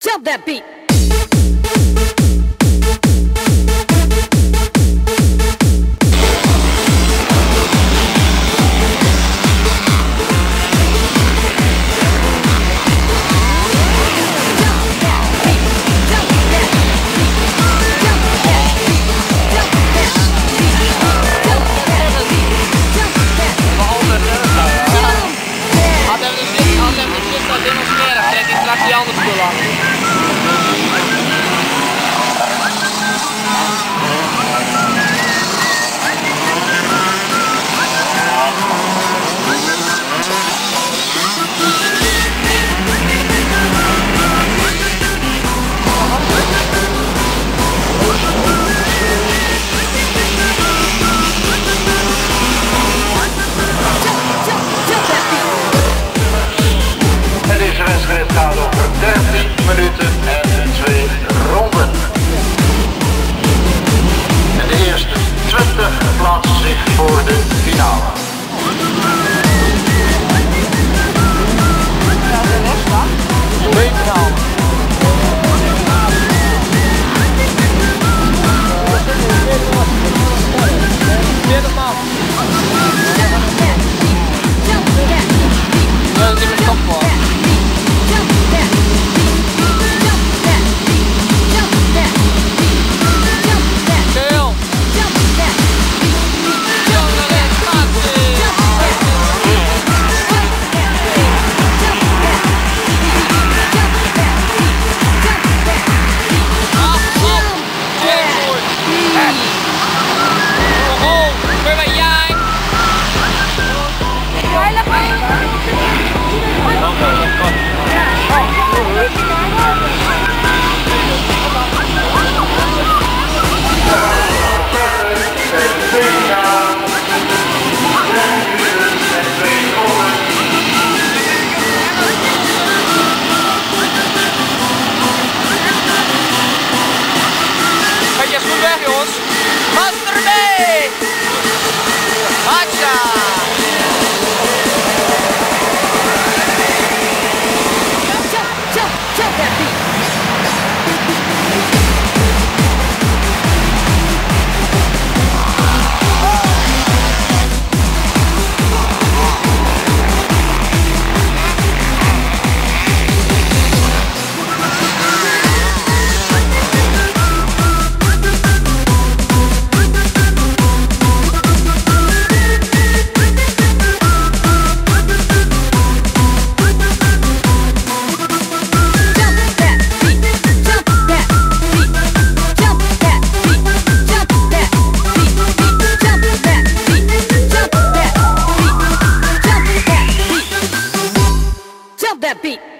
Jump that beat. Master Masterman! that beat.